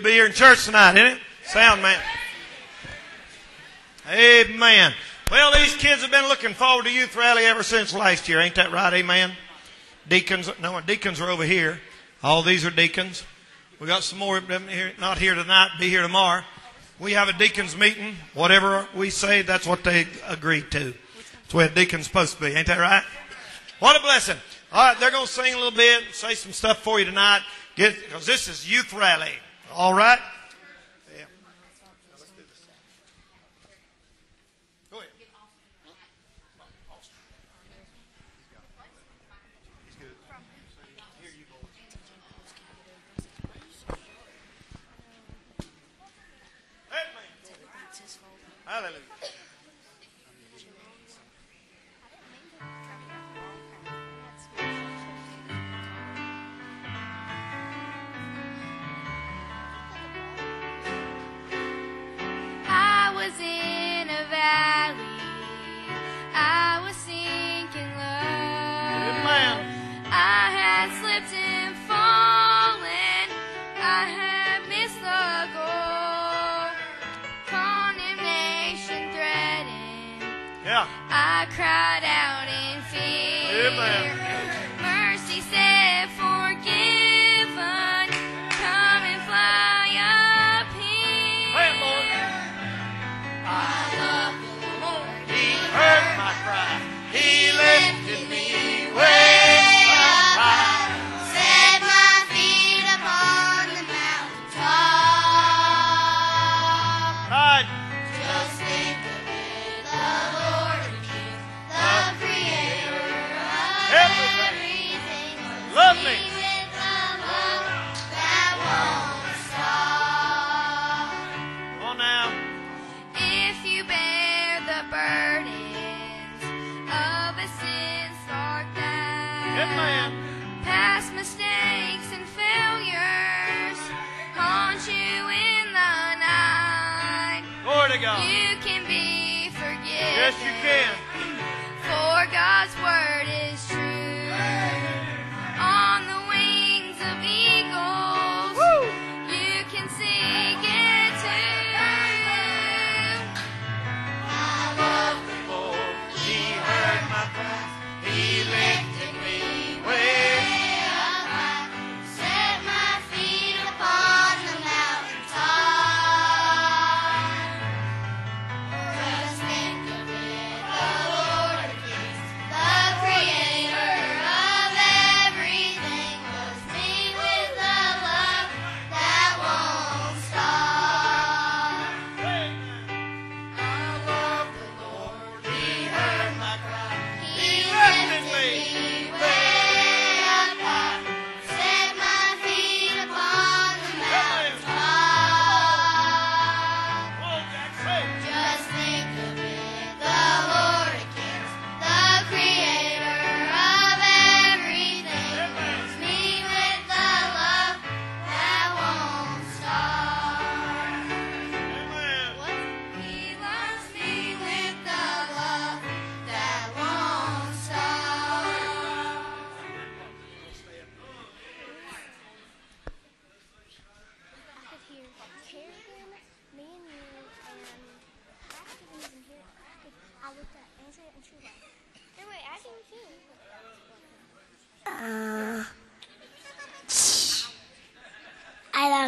to be here in church tonight, isn't it? Sound man. Amen. Well, these kids have been looking forward to youth rally ever since last year. Ain't that right? Amen. Deacons, no, deacons are over here. All these are deacons. We got some more not here tonight, be here tomorrow. We have a deacons meeting. Whatever we say, that's what they agreed to. That's way a deacon's supposed to be. Ain't that right? What a blessing. All right, they're going to sing a little bit, say some stuff for you tonight. Because this is youth rally. All right? I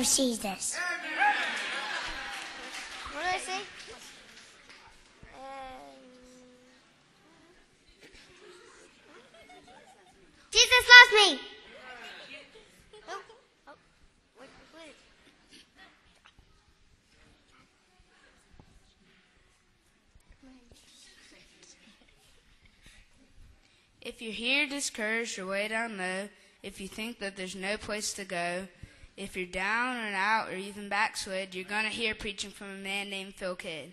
I love Jesus. What did I say? Um, Jesus loves me. Oh, oh, wait, wait. If you're here discouraged or way down low, if you think that there's no place to go, if you're down and out or even backslid, you're going to hear preaching from a man named Phil Kidd.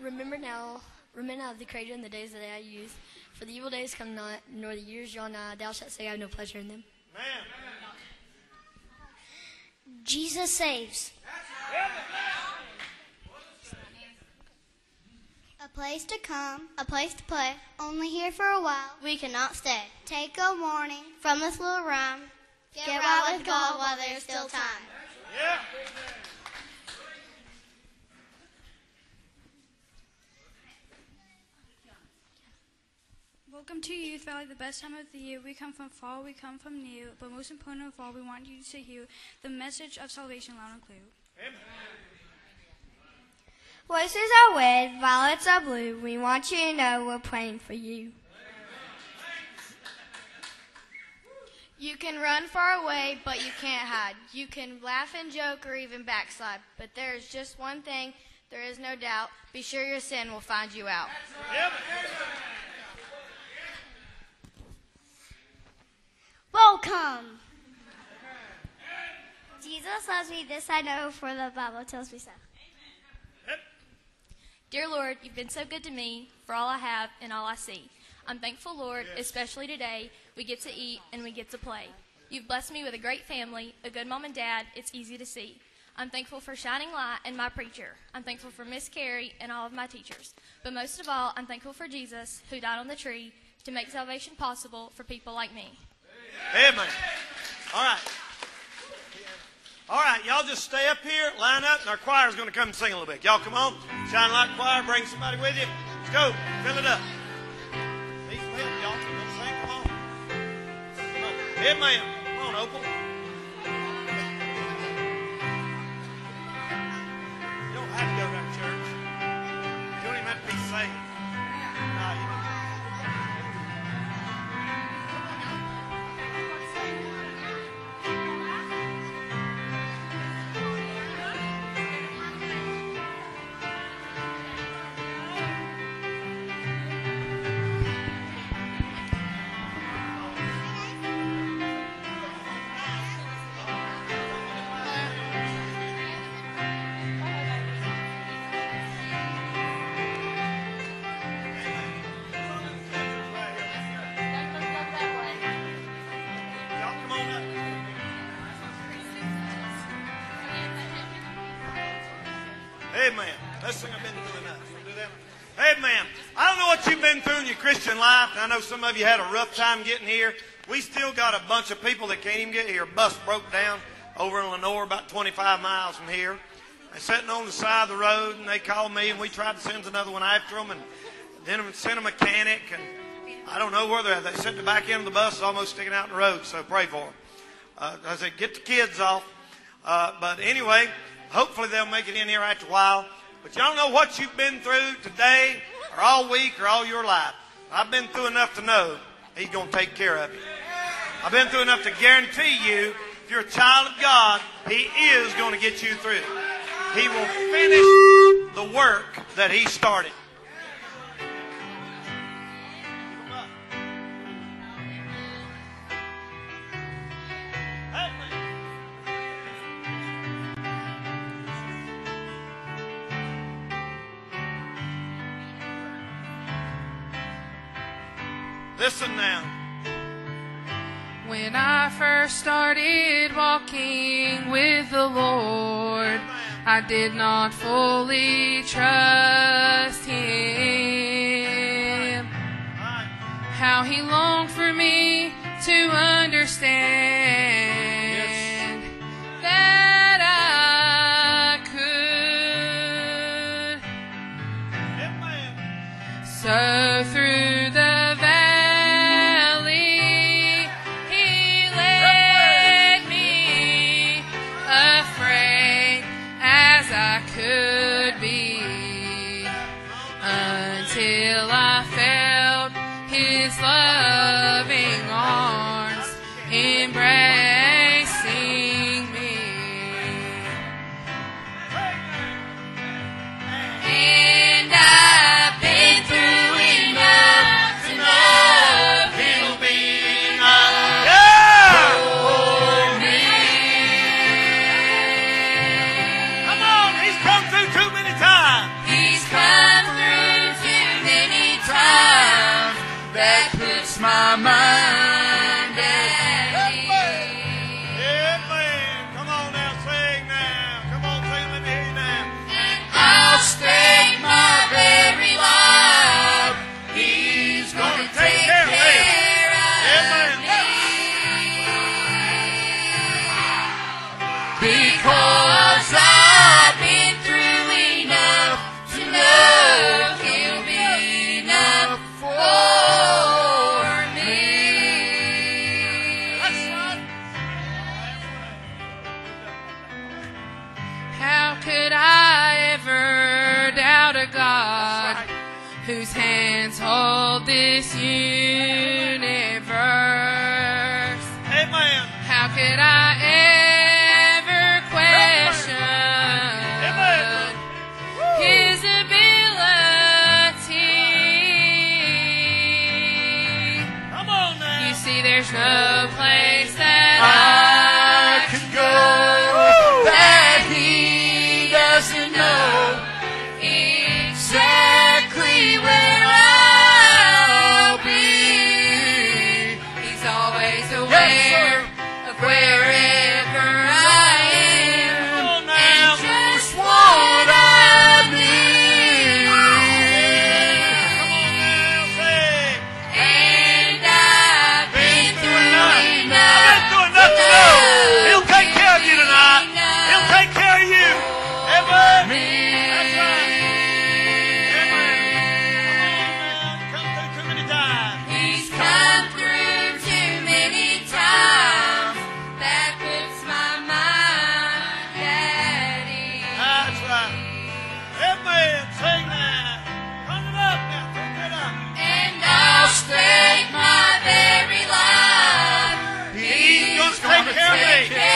Remember now, remember now the Creator in the days that I use. For the evil days come not, nor the years draw nigh. Thou shalt say, I have no pleasure in them. Jesus saves. A place to come, a place to play, only here for a while. We cannot stay. Take a warning from this little rhyme. Get right with God while there's still time. Yeah. Welcome to Youth Rally, the best time of the year. We come from far, we come from near, but most important of all, we want you to hear the message of salvation loud and clear. Voices are red, violets are blue. We want you to know we're praying for you. You can run far away, but you can't hide. You can laugh and joke or even backslide. But there is just one thing, there is no doubt. Be sure your sin will find you out. Welcome. Jesus loves me, this I know, for the Bible tells me so. Dear Lord, you've been so good to me for all I have and all I see. I'm thankful, Lord, especially today, we get to eat and we get to play. You've blessed me with a great family, a good mom and dad, it's easy to see. I'm thankful for Shining Light and my preacher. I'm thankful for Miss Carrie and all of my teachers. But most of all, I'm thankful for Jesus, who died on the tree to make salvation possible for people like me. Amen. All right. All right, y'all just stay up here, line up, and our choir is going to come sing a little bit. Y'all come on. Shine Light Choir, bring somebody with you. Let's go. Fill it up. These men, y'all go sing. Come on. Come on. Amen. Come on, Opal. You don't have to go to in life. I know some of you had a rough time getting here. We still got a bunch of people that can't even get here. Bus broke down over in Lenoir, about 25 miles from here. They're sitting on the side of the road, and they called me, and we tried to send another one after them, and then sent a mechanic, and I don't know where they're at. They sent the back end of the bus almost sticking out in the road, so pray for them. Uh, I said, get the kids off. Uh, but anyway, hopefully they'll make it in here after a while. But you don't know what you've been through today, or all week, or all your life. I've been through enough to know He's going to take care of you. I've been through enough to guarantee you, if you're a child of God, He is going to get you through. He will finish the work that He started. Listen now. When I first started walking with the Lord, I did not fully trust Him. How He longed for me to understand that I could. So through the Hands hold this universe. Amen. How could I? Carefully.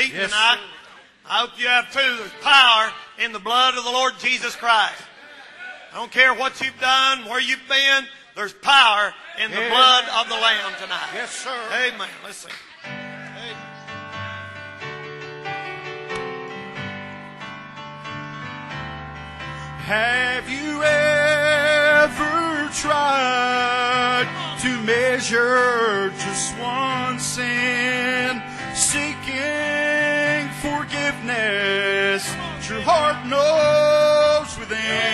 meeting yes, tonight. Sir. I hope you have too. There's power in the blood of the Lord Jesus Christ. I don't care what you've done, where you've been, there's power in the yes. blood of the Lamb tonight. Yes, sir. Amen. Listen. Have you ever tried to measure just one sin? seeking forgiveness, your heart knows within.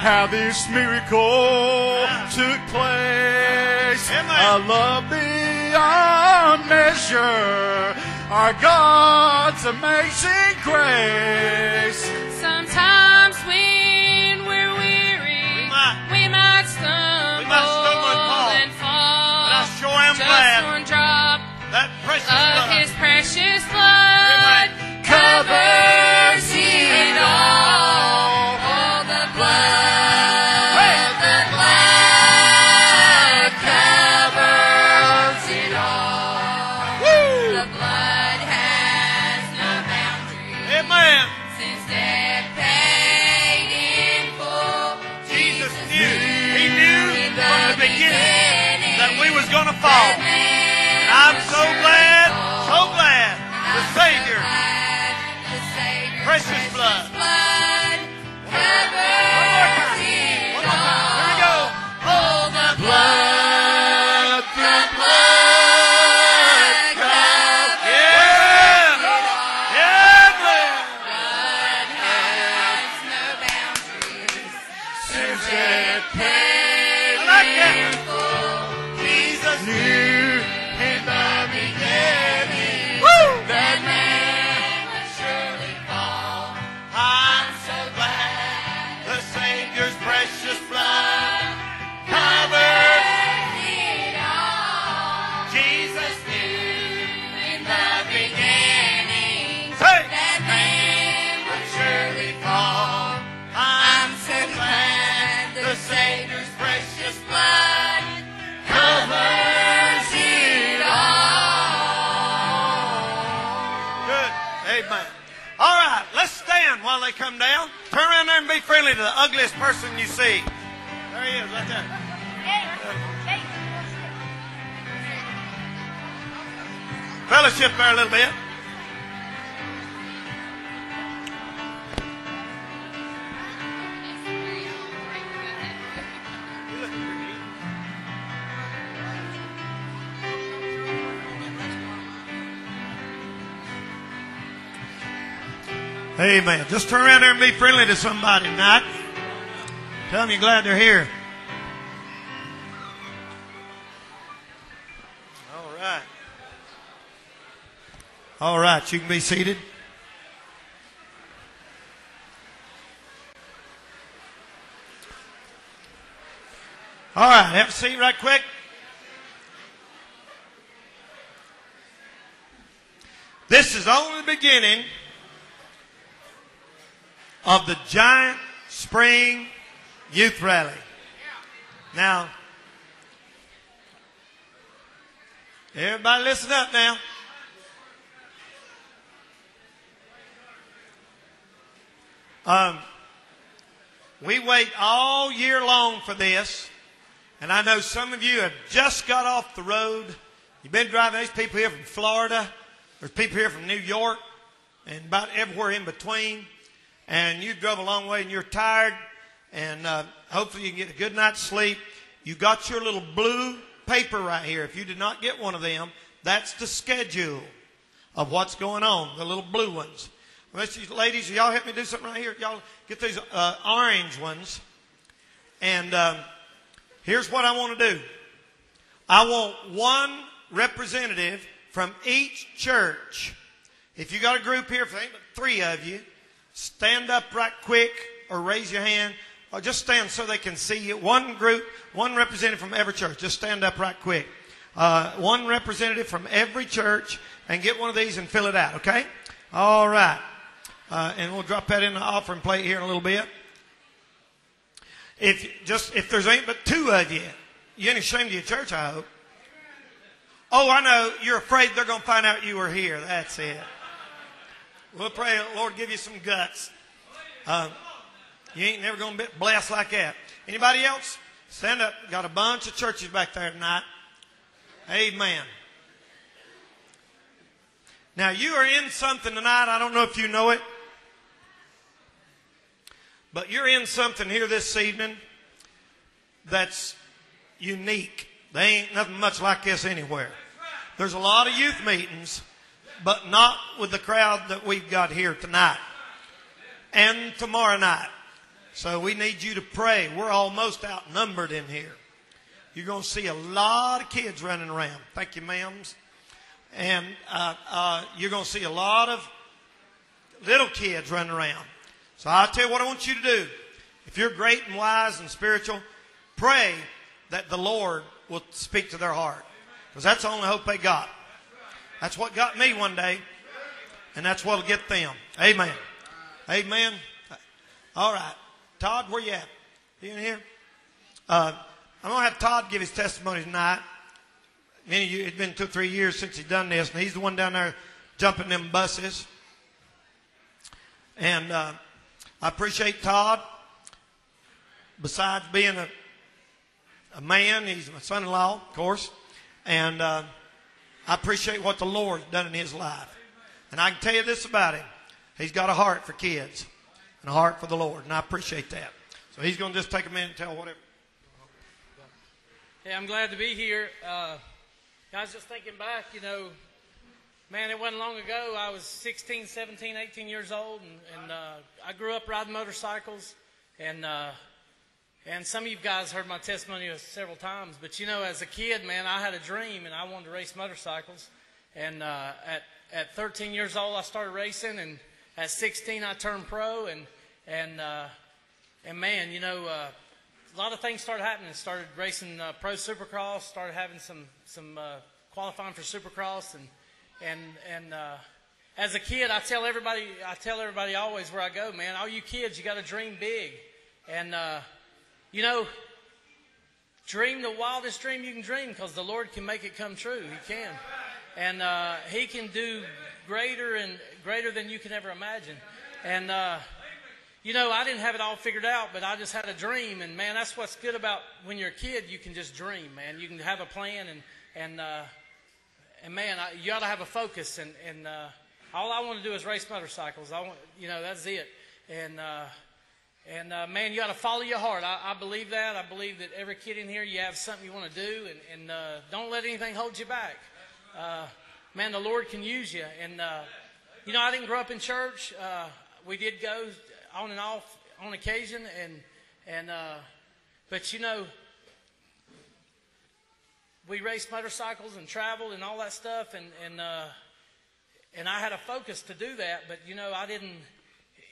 how this miracle took place. I love beyond measure our God's amazing grace. Sometimes when we're weary, we might, stumble, and, fall. and fall. But I sure am Just glad one drop that precious of blood. His precious blood covered. Amen. All right, let's stand while they come down. Turn around there and be friendly to the ugliest person you see. There he is, right there. Fellowship there a little bit. Amen. Just turn around there and be friendly to somebody tonight. Tell them you're glad they're here. All right. All right, you can be seated. All right, have a seat right quick. This is only the beginning of the giant spring youth rally. Now, everybody listen up now. Um, we wait all year long for this, and I know some of you have just got off the road. You've been driving. There's people here from Florida. There's people here from New York, and about everywhere in between. And you drove a long way, and you're tired, and uh, hopefully you can get a good night's sleep. You got your little blue paper right here. If you did not get one of them, that's the schedule of what's going on. The little blue ones. Ladies, y'all help me do something right here. Y'all get these uh, orange ones. And um, here's what I want to do. I want one representative from each church. If you got a group here, if there ain't but three of you, stand up right quick or raise your hand or just stand so they can see you. One group, one representative from every church. Just stand up right quick. Uh, one representative from every church and get one of these and fill it out, okay? All right. Uh, and we'll drop that in the offering plate here in a little bit. If just if there's ain't but two of you, you ain't ashamed of your church, I hope. Oh, I know you're afraid they're going to find out you were here. That's it. We'll pray, Lord, give you some guts. Uh, you ain't never going to be blessed like that. Anybody else? Stand up. Got a bunch of churches back there tonight. Amen. Now you are in something tonight. I don't know if you know it. But you're in something here this evening that's unique. There ain't nothing much like this anywhere. There's a lot of youth meetings, but not with the crowd that we've got here tonight and tomorrow night. So we need you to pray. We're almost outnumbered in here. You're going to see a lot of kids running around. Thank you, ma'ams. And uh, uh, you're going to see a lot of little kids running around. So I'll tell you what I want you to do. If you're great and wise and spiritual, pray that the Lord will speak to their heart. Because that's the only hope they got. That's what got me one day. And that's what'll get them. Amen. Amen. All right. Todd, where you at? You in here? Uh, I'm going to have Todd give his testimony tonight. Many of you, it's been two or three years since he's done this, and he's the one down there jumping them buses. And uh, I appreciate Todd. Besides being a, a man, he's my son-in-law, of course. And uh, I appreciate what the Lord's done in his life. And I can tell you this about him. He's got a heart for kids and a heart for the Lord, and I appreciate that. So he's going to just take a minute and tell whatever. Hey, I'm glad to be here. Uh, I was just thinking back, you know, man, it wasn't long ago. I was 16, 17, 18 years old, and, and uh, I grew up riding motorcycles. And uh, and some of you guys heard my testimony several times. But you know, as a kid, man, I had a dream, and I wanted to race motorcycles. And uh, at at 13 years old, I started racing, and at 16, I turned pro. And and uh, and man, you know. Uh, a lot of things started happening. Started racing uh, pro supercross. Started having some some uh, qualifying for supercross, and and and uh, as a kid, I tell everybody, I tell everybody always where I go, man. All you kids, you got to dream big, and uh, you know, dream the wildest dream you can dream because the Lord can make it come true. He can, and uh, He can do greater and greater than you can ever imagine, and. Uh, you know, I didn't have it all figured out, but I just had a dream, and man, that's what's good about when you're a kid. You can just dream, man. You can have a plan, and and uh, and man, I, you ought to have a focus. And and uh, all I want to do is race motorcycles. I want, you know, that's it. And uh, and uh, man, you got to follow your heart. I, I believe that. I believe that every kid in here, you have something you want to do, and and uh, don't let anything hold you back. Uh, man, the Lord can use you. And uh, you know, I didn't grow up in church. Uh, we did go on and off on occasion, and and uh, but you know, we raced motorcycles and traveled and all that stuff, and and uh, and I had a focus to do that, but you know, I didn't.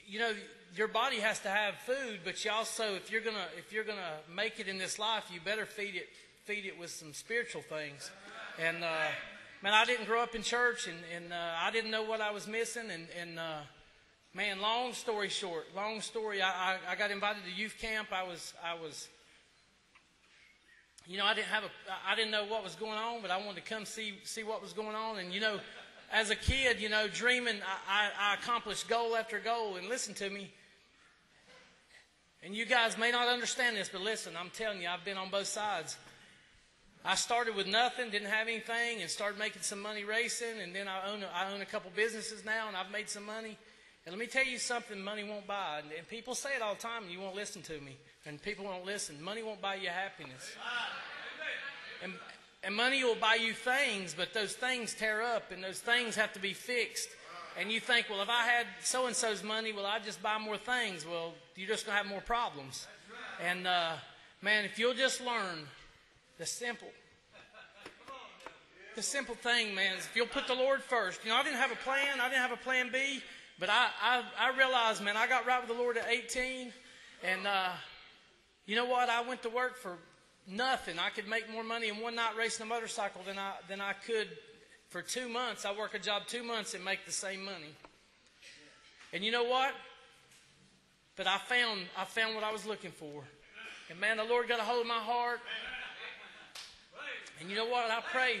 You know, your body has to have food, but you also, if you're gonna if you're gonna make it in this life, you better feed it feed it with some spiritual things. And uh, man, I didn't grow up in church, and and uh, I didn't know what I was missing, and and uh, man, long story short, long story. I, I I got invited to youth camp. I was I was. You know, I didn't have a, I didn't know what was going on, but I wanted to come see see what was going on. And you know, as a kid, you know, dreaming, I, I, I accomplished goal after goal. And listen to me. And you guys may not understand this, but listen, I'm telling you, I've been on both sides. I started with nothing, didn't have anything, and started making some money racing. And then I own a, I own a couple businesses now, and I've made some money. And let me tell you something money won't buy. And, and people say it all the time, and you won't listen to me. And people won't listen. Money won't buy you happiness. And, and money will buy you things, but those things tear up, and those things have to be fixed. And you think, well, if I had so and so's money, well, I just buy more things? Well, you're just going to have more problems. And, uh, man, if you'll just learn the simple, the simple thing, man, is if you'll put the Lord first. You know, I didn't have a plan, I didn't have a plan B, but I, I, I realized, man, I got right with the Lord at 18. And, uh, you know what? I went to work for nothing. I could make more money in one night racing a motorcycle than I, than I could for two months. I work a job two months and make the same money. And you know what? But I found, I found what I was looking for. And man, the Lord got a hold of my heart. And you know what? I pray.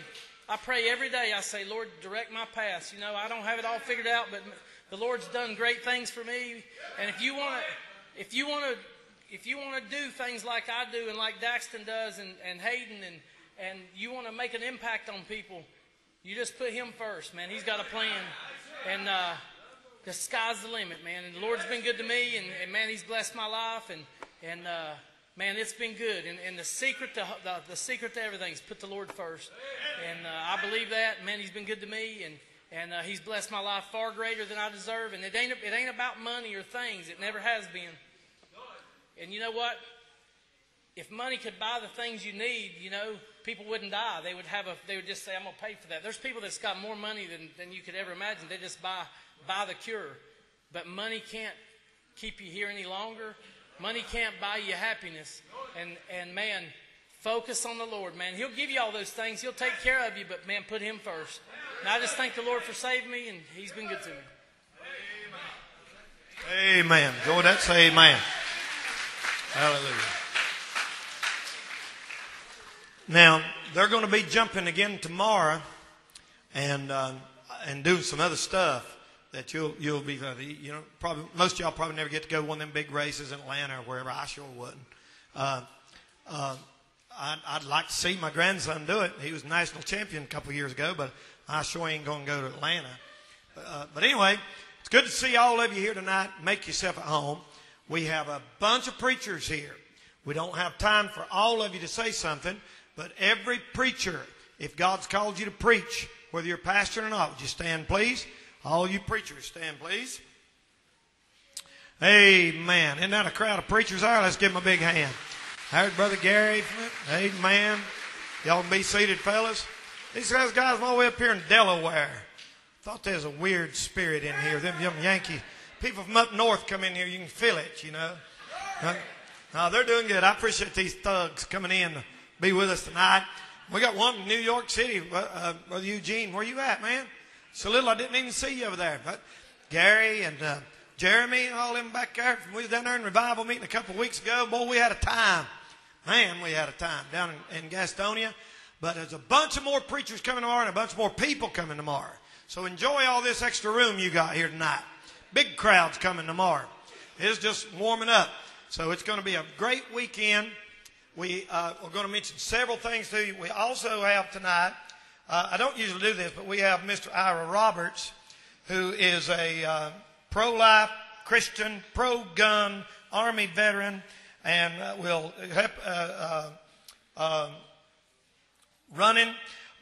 I pray every day. I say, Lord, direct my path. You know, I don't have it all figured out, but the Lord's done great things for me. And if you want to, if you want to, if you want to do things like I do and like Daxton does and, and Hayden and, and you want to make an impact on people, you just put him first, man. He's got a plan. And uh, the sky's the limit, man. And the Lord's been good to me, and, and man, He's blessed my life. And, and uh, man, it's been good. And, and the secret to the, the secret to everything is put the Lord first. And uh, I believe that. Man, He's been good to me, and and uh, He's blessed my life far greater than I deserve. And it ain't it ain't about money or things. It never has been. And you know what? If money could buy the things you need, you know, people wouldn't die. They would have a. They would just say, "I'm gonna pay for that." There's people that's got more money than than you could ever imagine. They just buy buy the cure. But money can't keep you here any longer. Money can't buy you happiness. And and man, focus on the Lord, man. He'll give you all those things. He'll take care of you, but man, put Him first. And I just thank the Lord for saving me, and He's been good to me. Amen. Go that say amen. Hallelujah. Now they're going to be jumping again tomorrow, and uh, and doing some other stuff that you'll you'll be uh, you know probably most of y'all probably never get to go to one of them big races in Atlanta or wherever. I sure wouldn't. Uh, uh, I'd, I'd like to see my grandson do it. He was national champion a couple years ago, but I sure ain't going to go to Atlanta. Uh, but anyway, it's good to see all of you here tonight. Make yourself at home. We have a bunch of preachers here. We don't have time for all of you to say something, but every preacher, if God's called you to preach, whether you're a pastor or not, would you stand, please? All you preachers, stand, please. Amen. Isn't that a crowd of preachers there? Let's give them a big hand. There's Brother Gary. Amen. Y'all can be seated, fellas. These guys, guys all the way up here in Delaware. Thought there was a weird spirit in here. Them young Yankee people from up north come in here. You can feel it, you know. No, they're doing good. I appreciate these thugs coming in to be with us tonight. We got one in New York City, uh, Brother Eugene. Where you at, man? So little I didn't even see you over there. But Gary and uh, Jeremy and all them back there. We was down there in revival meeting a couple of weeks ago. Boy, we had a time. Man, we had a time down in, in Gastonia. But there's a bunch of more preachers coming tomorrow and a bunch more people coming tomorrow. So enjoy all this extra room you got here tonight. Big crowds coming tomorrow. It's just warming up. So it's going to be a great weekend. We uh, are going to mention several things to you. We also have tonight, uh, I don't usually do this, but we have Mr. Ira Roberts, who is a uh, pro life Christian, pro gun, Army veteran, and uh, will help uh, uh, uh, running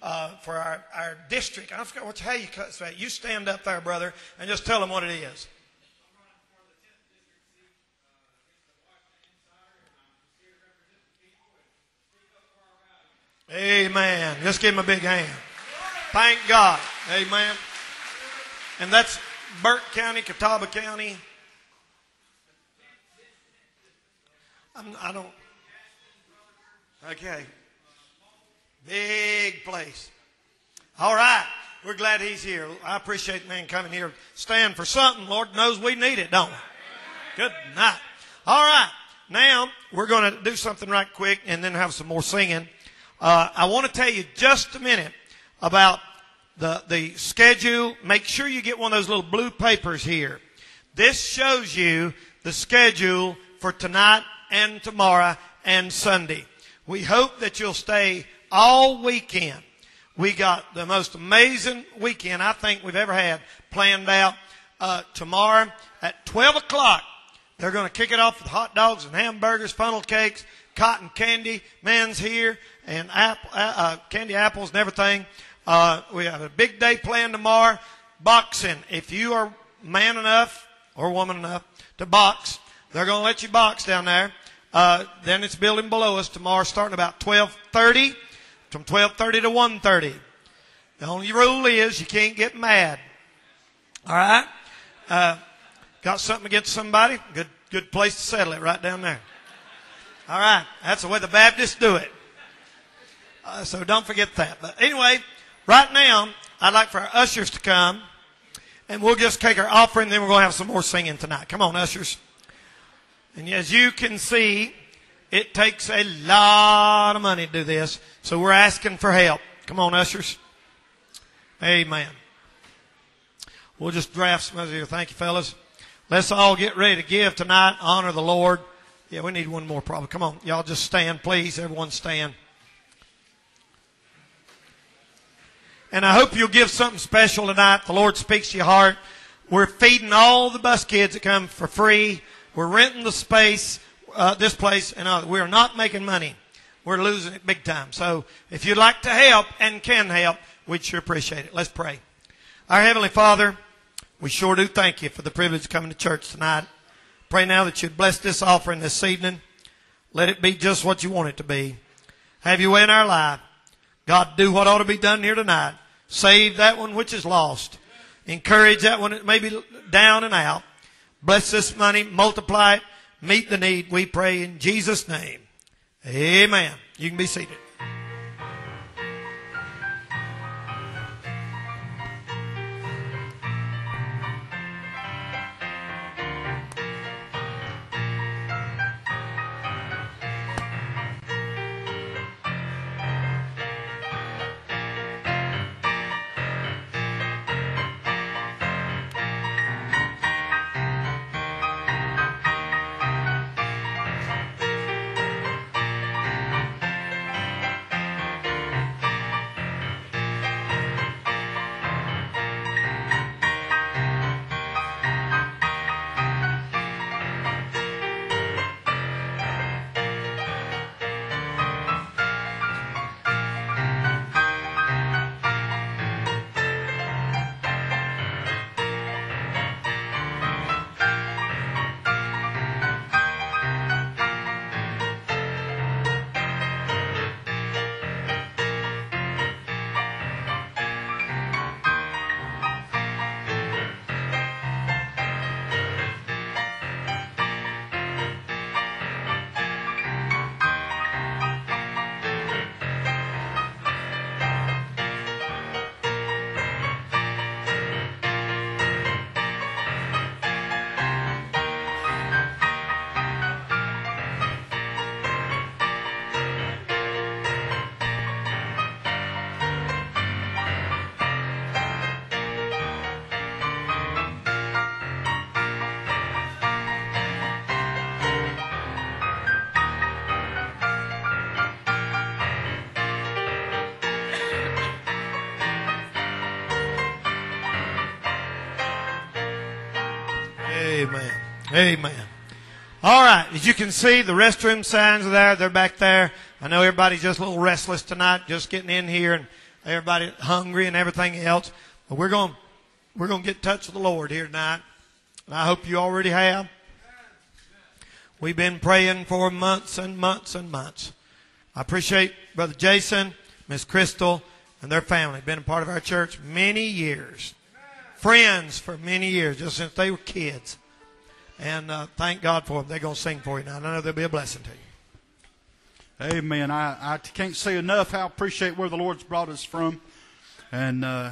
uh, for our, our district. I forgot what how you cut say. You stand up there, brother, and just tell them what it is. Amen. Just give him a big hand. Thank God. Amen. And that's Burke County, Catawba County. I'm, I don't. Okay. Big place. All right. We're glad he's here. I appreciate the man coming here. Stand for something. Lord knows we need it, don't we? Good night. All right. Now we're going to do something right quick and then have some more singing. Uh, I want to tell you just a minute about the, the schedule. Make sure you get one of those little blue papers here. This shows you the schedule for tonight and tomorrow and Sunday. We hope that you'll stay all weekend. We got the most amazing weekend I think we've ever had planned out. Uh, tomorrow at 12 o'clock, they're going to kick it off with hot dogs and hamburgers, funnel cakes, cotton candy. Man's here and apple, uh, uh, candy apples and everything. Uh, we have a big day planned tomorrow. Boxing. If you are man enough or woman enough to box, they're going to let you box down there. Uh, then it's building below us tomorrow, starting about 12:30, from 12:30 to 1:30. The only rule is you can't get mad. All right. Uh, got something against somebody? Good, good place to settle it right down there. All right. That's the way the Baptists do it. Uh, so don't forget that. But anyway, right now, I'd like for our ushers to come and we'll just take our offering, then we're going to have some more singing tonight. Come on, ushers. And as you can see, it takes a lot of money to do this. So we're asking for help. Come on, ushers. Amen. We'll just draft some of you. Thank you, fellas. Let's all get ready to give tonight. Honor the Lord. Yeah, we need one more probably. Come on. Y'all just stand, please. Everyone stand. And I hope you'll give something special tonight. The Lord speaks to your heart. We're feeding all the bus kids that come for free. We're renting the space, uh, this place, and uh, we're not making money. We're losing it big time. So if you'd like to help and can help, we'd sure appreciate it. Let's pray. Our Heavenly Father, we sure do thank you for the privilege of coming to church tonight. Pray now that you'd bless this offering this evening. Let it be just what you want it to be. Have your way in our life. God, do what ought to be done here tonight. Save that one which is lost. Encourage that one that may be down and out. Bless this money, multiply it, meet the need, we pray in Jesus' name. Amen. You can be seated. Amen. All right. As you can see, the restroom signs are there. They're back there. I know everybody's just a little restless tonight, just getting in here and everybody hungry and everything else. But we're going, we're going to get in touch with the Lord here tonight. And I hope you already have. We've been praying for months and months and months. I appreciate Brother Jason, Miss Crystal, and their family. Been a part of our church many years. Friends for many years, just since they were kids. And uh, thank God for them. They're going to sing for you now. I know they'll be a blessing to you. Amen. I, I can't say enough how I appreciate where the Lord's brought us from. And uh,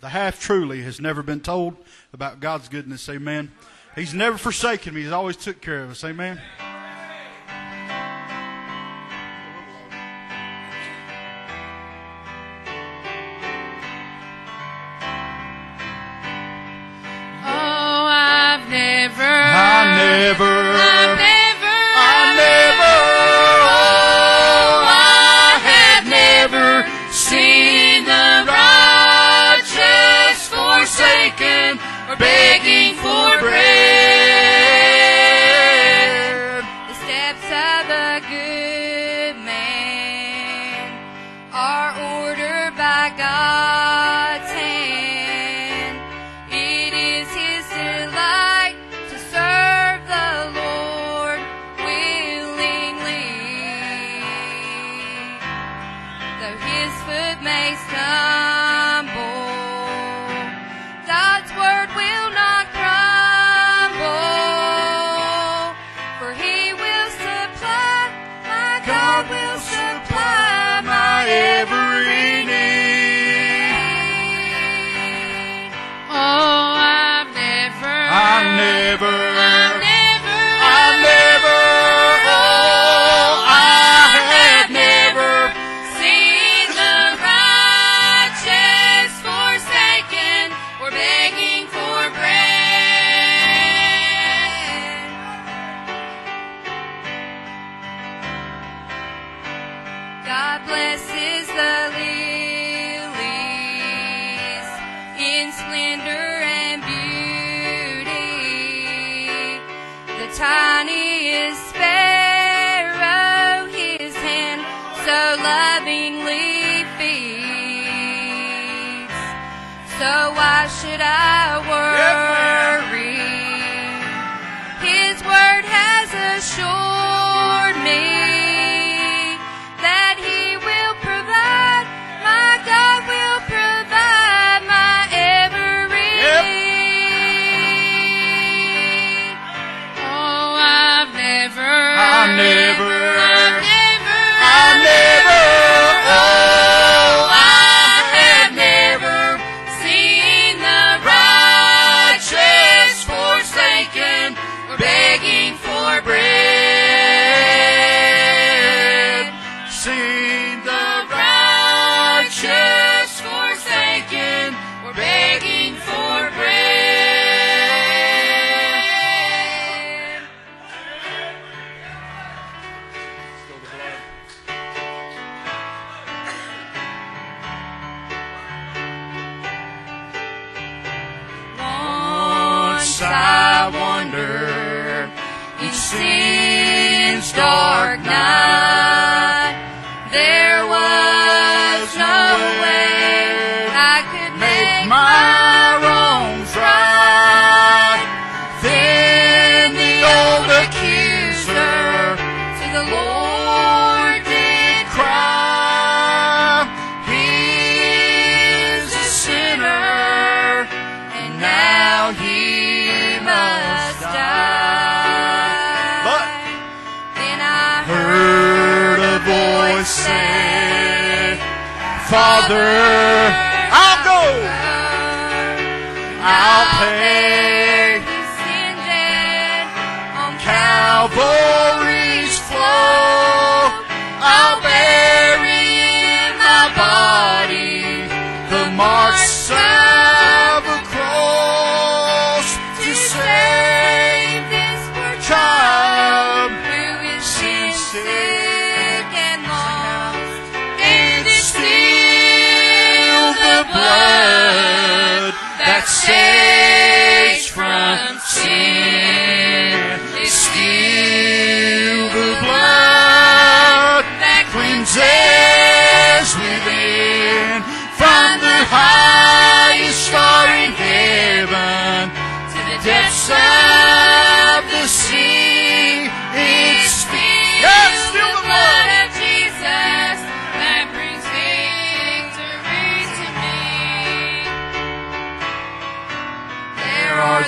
the half truly has never been told about God's goodness. Amen. He's never forsaken me. He's always took care of us. Amen.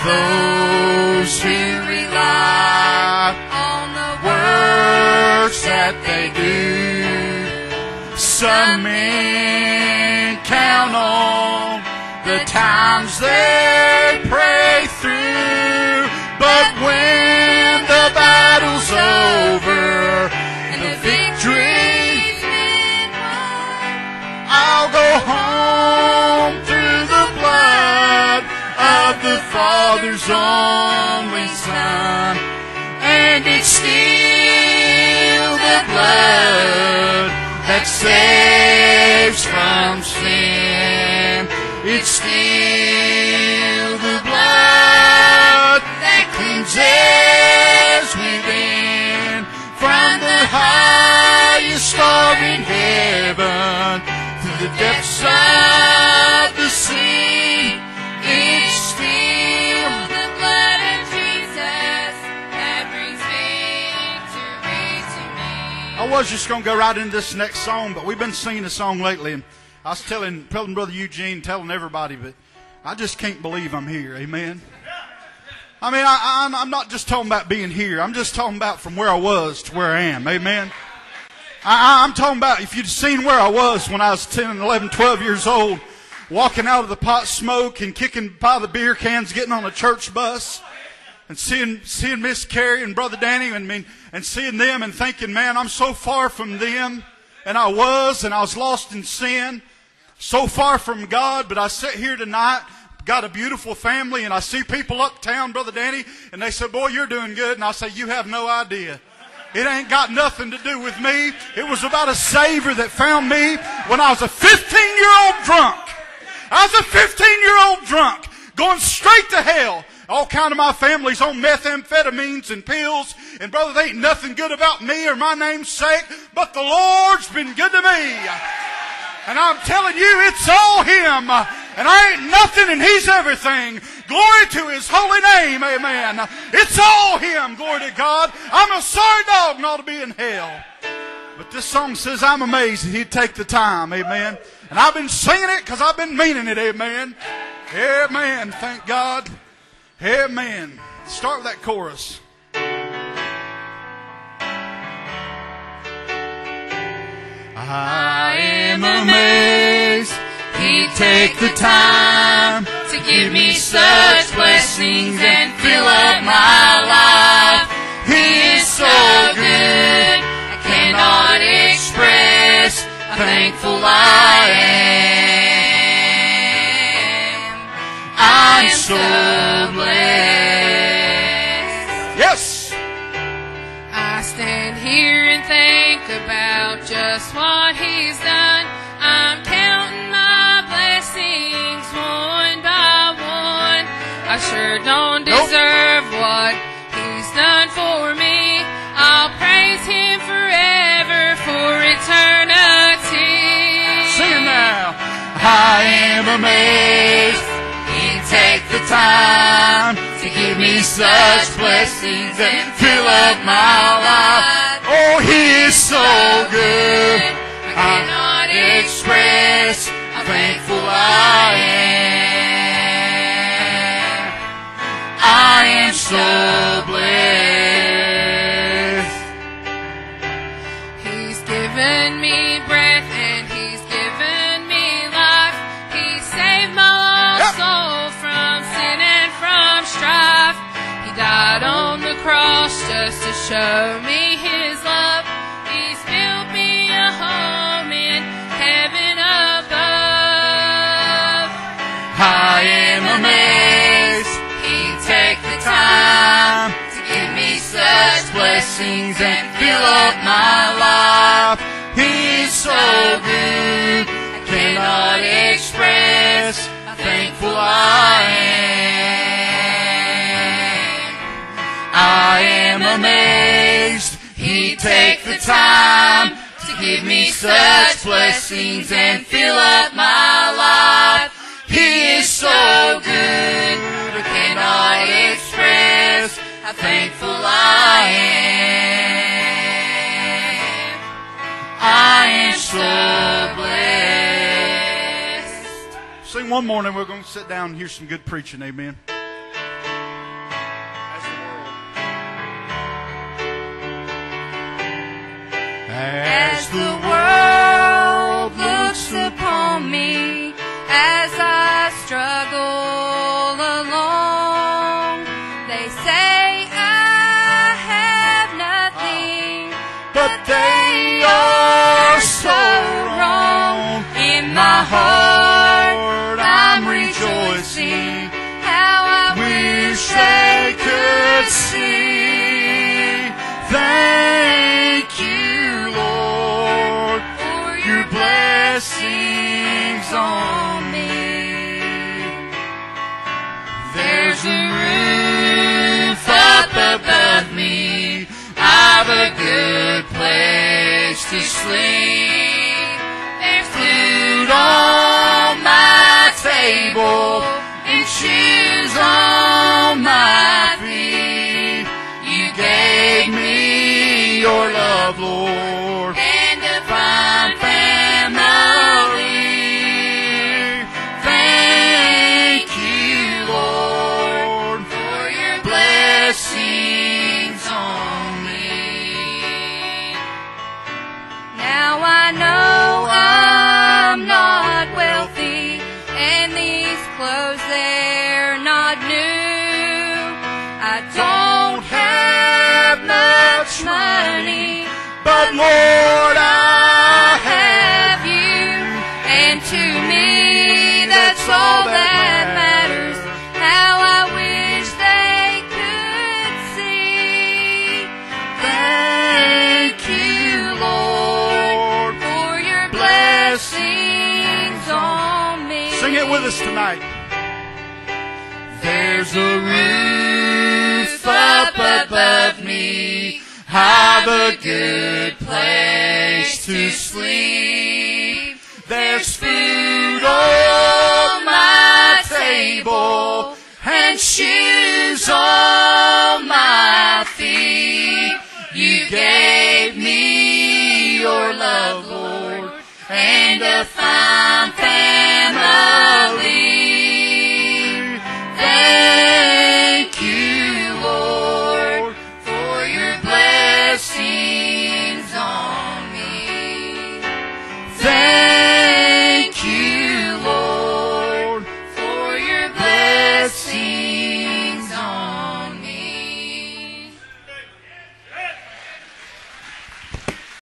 those who rely on the works that they do. Some men count on the times they pray through, but when the battle's over and the victory's been won, I'll go home. Father's only Son, and it's still the blood that saves from sin. It's still the blood that cleanses within from the highest star in heaven to the depths was just going to go right into this next song, but we've been singing a song lately, and I was telling, telling Brother Eugene, telling everybody, but I just can't believe I'm here. Amen. I mean, I, I'm, I'm not just talking about being here. I'm just talking about from where I was to where I am. Amen. I- I'm talking about if you'd seen where I was when I was 10, 11, 12 years old, walking out of the pot smoke and kicking by the beer cans, getting on a church bus and seeing seeing Miss Carrie and Brother Danny and mean and seeing them and thinking, man, I'm so far from them, and I was, and I was lost in sin, so far from God. But I sit here tonight, got a beautiful family, and I see people uptown, Brother Danny, and they say, boy, you're doing good, and I say, you have no idea. It ain't got nothing to do with me. It was about a Savior that found me when I was a 15 year old drunk. I was a 15 year old drunk going straight to hell. All kind of my family's on methamphetamines and pills. And brother, they ain't nothing good about me or my name's sake, but the Lord's been good to me. And I'm telling you, it's all Him. And I ain't nothing and He's everything. Glory to His holy name, amen. It's all Him, glory to God. I'm a sorry dog ought to be in hell. But this song says, I'm amazed that He'd take the time, amen. And I've been singing it because I've been meaning it, amen. Amen, thank God. Amen. Start with that chorus. I am amazed He'd take the time to give me such blessings and fill up my life. He is so good. I cannot express how thankful I am. I am so blessed. Yes. I stand here and think about just what He's done. I'm counting my blessings one by one. I sure don't deserve what He's done for me. I'll praise Him forever for eternity. Sing it now. I am amazed. Take the time to give me such blessings and fill up my life. Oh, He is so good. I cannot express how thankful I am. I am so show me His love. He's built me a home in heaven above. I am amazed. He'd take the time to give me such blessings and fill up my life. He's so good. I cannot express how thankful I am. I am amazed He'd take the time to give me such blessings and fill up my life. He is so good, I cannot express how thankful I am. I am so blessed. Sing one more and we're going to sit down and hear some good preaching. Amen. As the world looks upon me as I struggle along. They say I have nothing, but they are so on me. There's a roof up above me. I've a good place to sleep. There's food on my table and shoes on my feet. You gave me your love, Lord, But Lord, I have you, and to me that's all that matters. How I wish they could see. Thank you, Lord, for your blessings on me. Sing it with us tonight. There's a roof up above me. Have a good place to sleep. There's food on my table and shoes on my feet. You gave me your love, Lord, and a fine family.